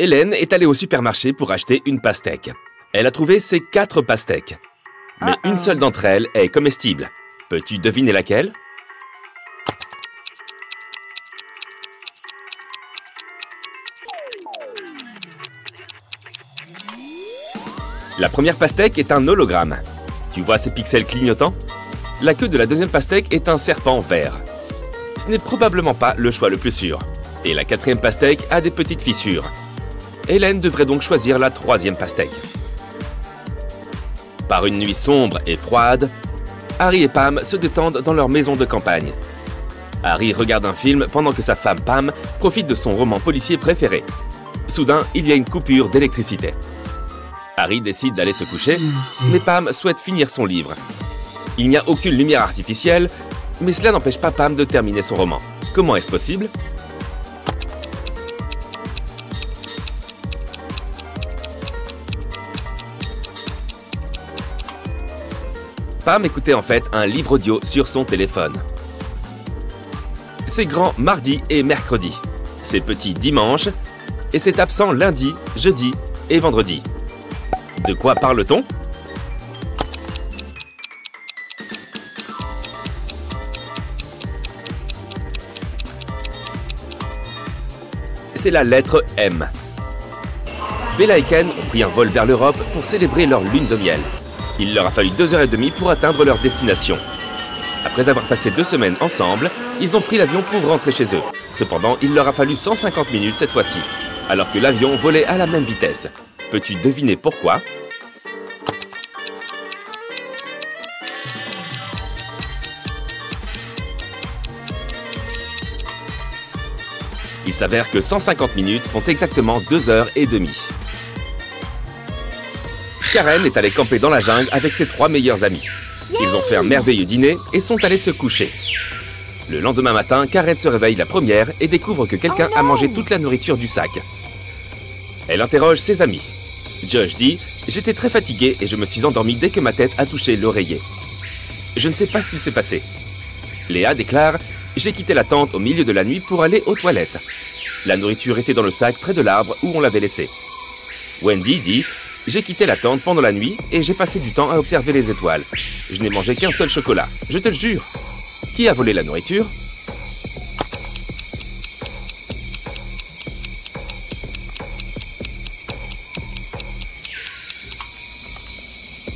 Hélène est allée au supermarché pour acheter une pastèque. Elle a trouvé ses quatre pastèques. Mais Uh-oh. une seule d'entre elles est comestible. Peux-tu deviner laquelle? La première pastèque est un hologramme. Tu vois ces pixels clignotants? La queue de la deuxième pastèque est un serpent vert. Ce n'est probablement pas le choix le plus sûr. Et la quatrième pastèque a des petites fissures. Hélène devrait donc choisir la troisième pastèque. Par une nuit sombre et froide, Harry et Pam se détendent dans leur maison de campagne. Harry regarde un film pendant que sa femme Pam profite de son roman policier préféré. Soudain, il y a une coupure d'électricité. Harry décide d'aller se coucher, mais Pam souhaite finir son livre. Il n'y a aucune lumière artificielle, mais cela n'empêche pas Pam de terminer son roman. Comment est-ce possible? Pam écoutait en fait un livre audio sur son téléphone. C'est grand mardi et mercredi. C'est petit dimanche. Et c'est absent lundi, jeudi et vendredi. De quoi parle-t-on? C'est la lettre M. Bella ont pris un vol vers l'Europe pour célébrer leur lune de miel. Il leur a fallu deux heures et demie pour atteindre leur destination. Après avoir passé deux semaines ensemble, ils ont pris l'avion pour rentrer chez eux. Cependant, il leur a fallu 150 minutes cette fois-ci, alors que l'avion volait à la même vitesse. Peux-tu deviner pourquoi? Il s'avère que 150 minutes font exactement 2 heures et demie. Karen est allée camper dans la jungle avec ses trois meilleurs amis. Ils ont fait un merveilleux dîner et sont allés se coucher. Le lendemain matin, Karen se réveille la première et découvre que quelqu'un a mangé toute la nourriture du sac. Elle interroge ses amis. Josh dit J'étais très fatigué et je me suis endormi dès que ma tête a touché l'oreiller. Je ne sais pas ce qu'il s'est passé. Léa déclare J'ai quitté la tente au milieu de la nuit pour aller aux toilettes. La nourriture était dans le sac près de l'arbre où on l'avait laissé. Wendy dit J'ai quitté la tente pendant la nuit et j'ai passé du temps à observer les étoiles. Je n'ai mangé qu'un seul chocolat, je te le jure. Qui a volé la nourriture?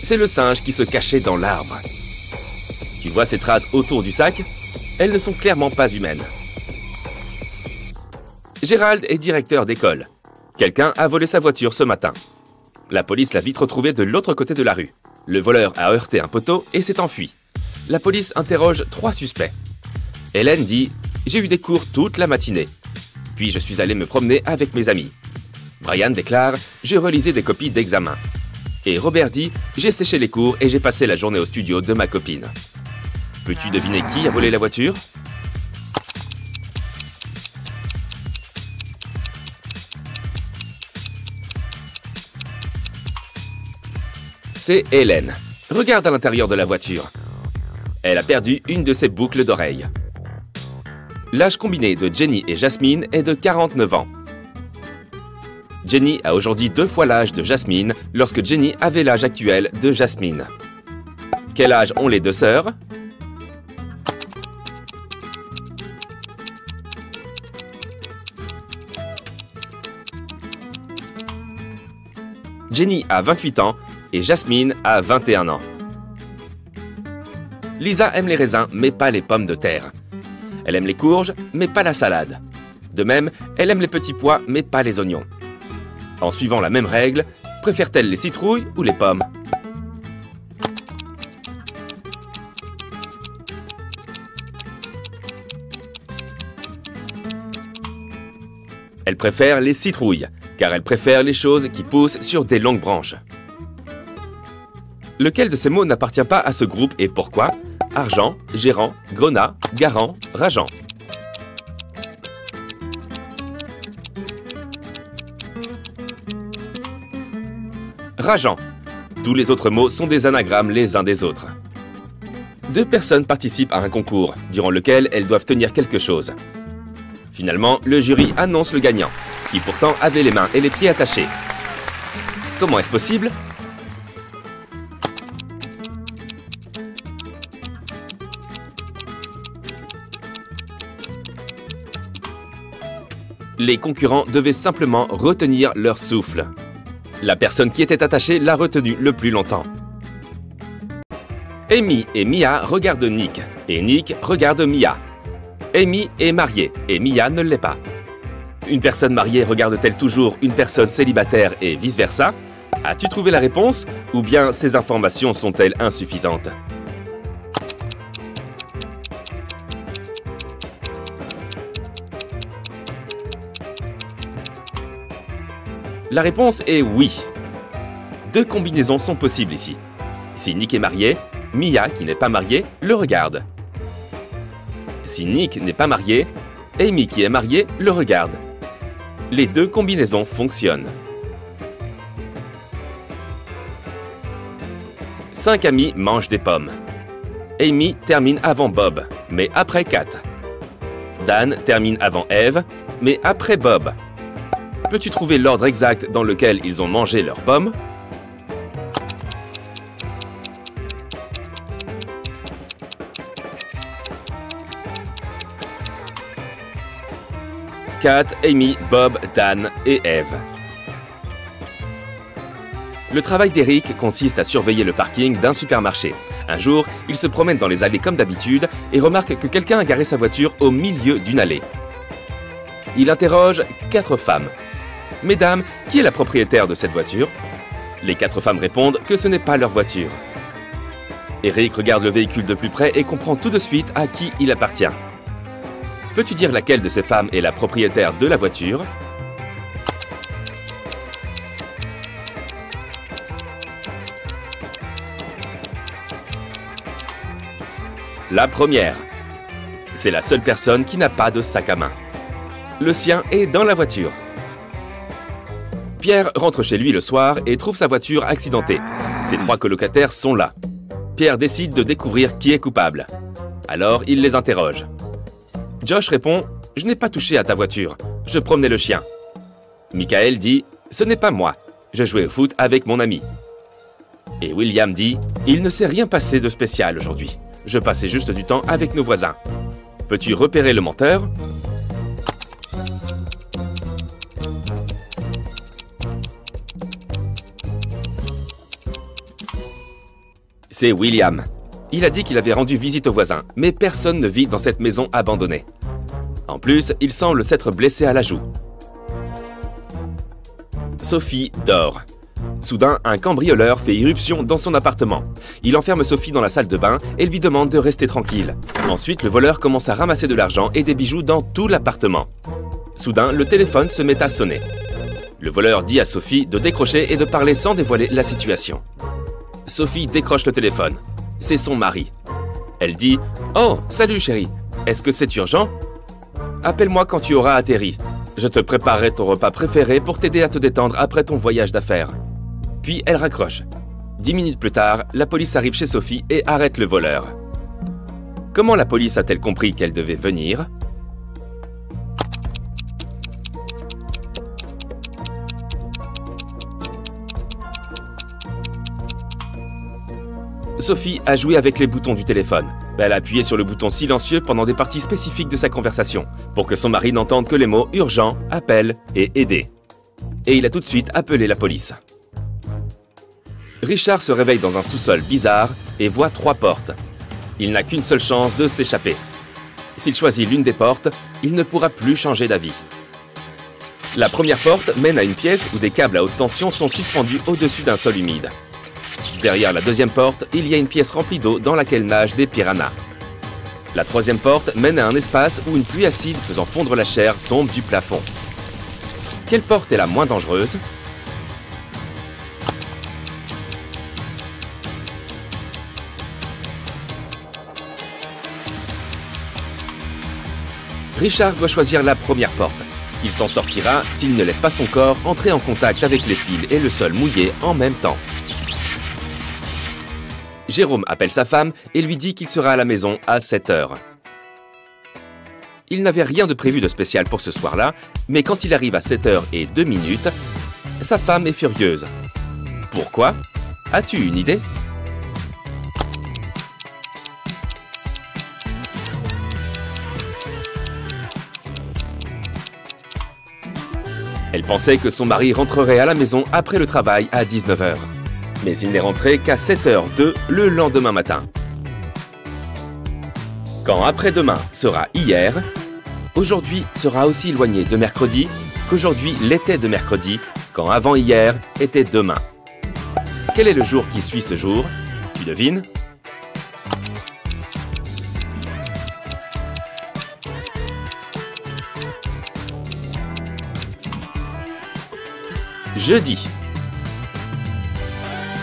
C'est le singe qui se cachait dans l'arbre. Tu vois ces traces autour du sac? Elles ne sont clairement pas humaines. Gérald est directeur d'école. Quelqu'un a volé sa voiture ce matin. La police l'a vite retrouvé de l'autre côté de la rue. Le voleur a heurté un poteau et s'est enfui. La police interroge trois suspects. Hélène dit J'ai eu des cours toute la matinée. Puis je suis allé me promener avec mes amis. Brian déclare Je relisais des copies d'examen. Et Robert dit J'ai séché les cours et j'ai passé la journée au studio de ma copine. Peux-tu deviner qui a volé la voiture? C'est Hélène. Regarde à l'intérieur de la voiture. Elle a perdu une de ses boucles d'oreilles. L'âge combiné de Jenny et Jasmine est de 49 ans. Jenny a aujourd'hui deux fois l'âge de Jasmine lorsque Jenny avait l'âge actuel de Jasmine. Quel âge ont les deux sœurs? Jenny a 28 ans et Jasmine a 21 ans. Lisa aime les raisins mais pas les pommes de terre. Elle aime les courges mais pas la salade. De même, elle aime les petits pois mais pas les oignons. En suivant la même règle, préfère-t-elle les citrouilles ou les pommes? Elle préfère les citrouilles, car elle préfère les choses qui poussent sur des longues branches. Lequel de ces mots n'appartient pas à ce groupe et pourquoi? Argent, gérant, grenat, garant, rageant. Rageant. Tous les autres mots sont des anagrammes les uns des autres. Deux personnes participent à un concours, durant lequel elles doivent tenir quelque chose. Finalement, le jury annonce le gagnant. qui pourtant avait les mains et les pieds attachés. Comment est-ce possible? Les concurrents devaient simplement retenir leur souffle. La personne qui était attachée l'a retenu le plus longtemps. Amy et Mia regardent Nick, et Nick regarde Mia. Amy est mariée, et Mia ne l'est pas. Une personne mariée regarde-t-elle toujours une personne célibataire et vice-versa? As-tu trouvé la réponse? Ou bien ces informations sont-elles insuffisantes? La réponse est oui. Deux combinaisons sont possibles ici. Si Nick est marié, Mia, qui n'est pas mariée, le regarde. Si Nick n'est pas marié, Amy, qui est mariée, le regarde. Les deux combinaisons fonctionnent. Cinq amis mangent des pommes. Amy termine avant Bob, mais après Kat. Dan termine avant Eve, mais après Bob. Peux-tu trouver l'ordre exact dans lequel ils ont mangé leurs pommes? Kat, Amy, Bob, Dan et Eve. Le travail d'Eric consiste à surveiller le parking d'un supermarché. Un jour, il se promène dans les allées comme d'habitude et remarque que quelqu'un a garé sa voiture au milieu d'une allée. Il interroge quatre femmes, Mesdames, qui est la propriétaire de cette voiture? Les quatre femmes répondent que ce n'est pas leur voiture. Eric regarde le véhicule de plus près et comprend tout de suite à qui il appartient. Peux-tu dire laquelle de ces femmes est la propriétaire de la voiture? La première. C'est la seule personne qui n'a pas de sac à main. Le sien est dans la voiture. Pierre rentre chez lui le soir et trouve sa voiture accidentée. Ses trois colocataires sont là. Pierre décide de découvrir qui est coupable. Alors il les interroge. Josh répond Je n'ai pas touché à ta voiture, je promenais le chien. Michael dit Ce n'est pas moi, je jouais au foot avec mon ami. Et William dit Il ne s'est rien passé de spécial aujourd'hui, je passais juste du temps avec nos voisins. Peux-tu repérer le menteur? C'est William. Il a dit qu'il avait rendu visite aux voisins, mais personne ne vit dans cette maison abandonnée. En plus, il semble s'être blessé à la joue. Sophie dort. Soudain, un cambrioleur fait irruption dans son appartement. Il enferme Sophie dans la salle de bain et lui demande de rester tranquille. Ensuite, le voleur commence à ramasser de l'argent et des bijoux dans tout l'appartement. Soudain, le téléphone se met à sonner. Le voleur dit à Sophie de décrocher et de parler sans dévoiler la situation. Sophie décroche le téléphone. C'est son mari. Elle dit Oh, salut chérie, est-ce que c'est urgent? Appelle-moi quand tu auras atterri. Je te préparerai ton repas préféré pour t'aider à te détendre après ton voyage d'affaires. Puis elle raccroche. Dix minutes plus tard, la police arrive chez Sophie et arrête le voleur. Comment la police a-t-elle compris qu'elle devait venir? Sophie a joué avec les boutons du téléphone. Elle a appuyé sur le bouton silencieux pendant des parties spécifiques de sa conversation, pour que son mari n'entende que les mots urgent, appel et aider. Et il a tout de suite appelé la police. Richard se réveille dans un sous-sol bizarre et voit trois portes. Il n'a qu'une seule chance de s'échapper. S'il choisit l'une des portes, il ne pourra plus changer d'avis. La première porte mène à une pièce où des câbles à haute tension sont suspendus au-dessus d'un sol humide. Derrière la deuxième porte, il y a une pièce remplie d'eau dans laquelle nagent des piranhas. La troisième porte mène à un espace où une pluie acide faisant fondre la chair tombe du plafond. Quelle porte est la moins dangereuse? Richard doit choisir la première porte. Il s'en sortira s'il ne laisse pas son corps entrer en contact avec les fils et le sol mouillé en même temps. Jérôme appelle sa femme et lui dit qu'il sera à la maison à 7 heures. Il n'avait rien de prévu de spécial pour ce soir-là, mais quand il arrive à 7h et 2 minutes, sa femme est furieuse. Pourquoi? As-tu une idée? Elle pensait que son mari rentrerait à la maison après le travail à 19h. Mais il n'est rentré qu'à 7h02 le lendemain matin. Quand après-demain sera hier, aujourd'hui sera aussi éloigné de mercredi qu'aujourd'hui l'était de mercredi, quand avant-hier était demain. Quel est le jour qui suit ce jour? Tu devines? Jeudi.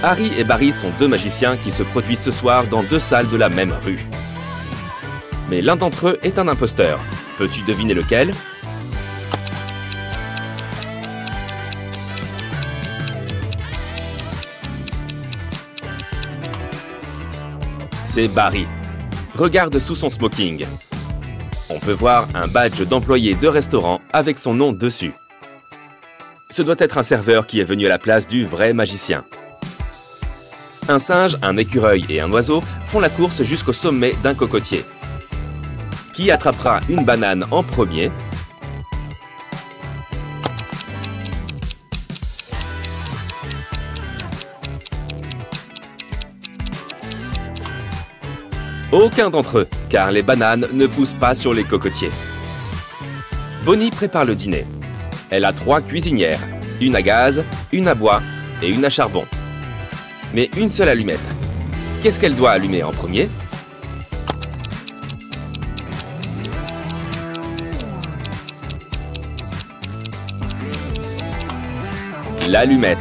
Harry et Barry sont deux magiciens qui se produisent ce soir dans deux salles de la même rue. Mais l'un d'entre eux est un imposteur. Peux-tu deviner lequel? C'est Barry. Regarde sous son smoking. On peut voir un badge d'employé de restaurant avec son nom dessus. Ce doit être un serveur qui est venu à la place du vrai magicien. Un singe, un écureuil et un oiseau font la course jusqu'au sommet d'un cocotier. Qui attrapera une banane en premier? Aucun d'entre eux, car les bananes ne poussent pas sur les cocotiers. Bonnie prépare le dîner. Elle a trois cuisinières, une à gaz, une à bois et une à charbon. Mais une seule allumette. Qu'est-ce qu'elle doit allumer en premier? L'allumette.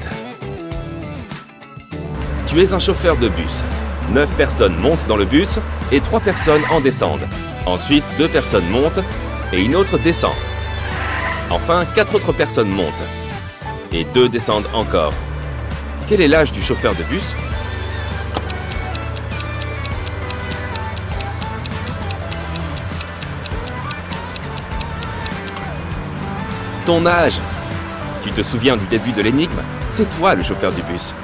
Tu es un chauffeur de bus. Neuf personnes montent dans le bus et trois personnes en descendent. Ensuite, deux personnes montent et une autre descend. Enfin, quatre autres personnes montent. Et deux descendent encore. Quel est l'âge du chauffeur de bus Ton âge? Tu te souviens du début de l'énigme? C'est toi le chauffeur du bus.